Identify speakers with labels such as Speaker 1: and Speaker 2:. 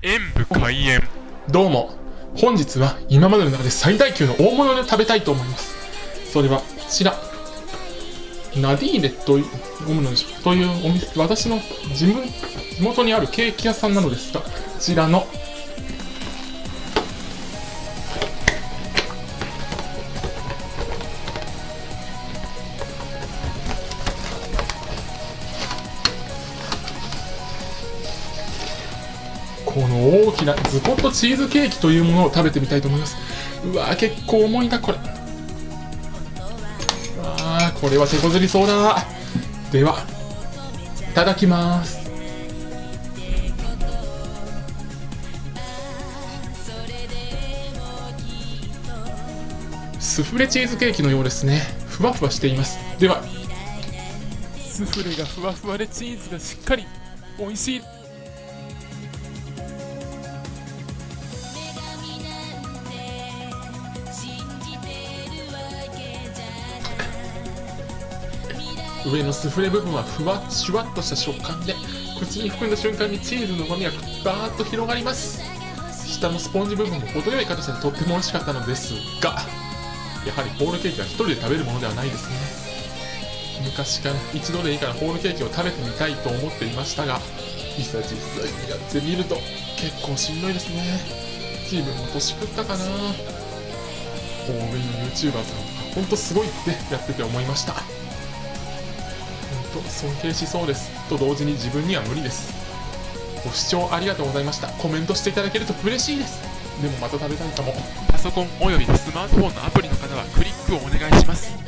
Speaker 1: 演武開演。
Speaker 2: どうも。本日は今までの中で最大級の大物で食べたいと思います。それはこちら。ナディーレというのというお店私の自分地元にあるケーキ屋さんなのですがこちらのこの大きなズコットチーズケーキというものを食べてみたいと思います。うわー結構重いなこれ。あーこれは手こずりそうだ。ではいただきます。スフレチーズケーキのようですね。ふわふわしています。では
Speaker 1: スフレがふわふわでチーズがしっかり美味しい。
Speaker 2: 上のスフレ部分はふわっシュワッとした食感で口に含んだ瞬間にチーズの旨味がバーッと広がります。下のスポンジ部分も程よい硬さでとっても美味しかったのですがやはりホールケーキは一人で食べるものではないですね。昔から一度でいいからホールケーキを食べてみたいと思っていましたがいざ実際にやってみると結構しんどいですね。自分も年食ったかな。大食いの YouTuber さんはほんとすごいってやってて思いました。と尊敬しそうです。と同時に自分には無理です。ご視聴ありがとうございました。コメントしていただけると嬉しいです。でもまた食べたいかも。
Speaker 1: パソコンおよびスマートフォンのアプリの方はクリックをお願いします。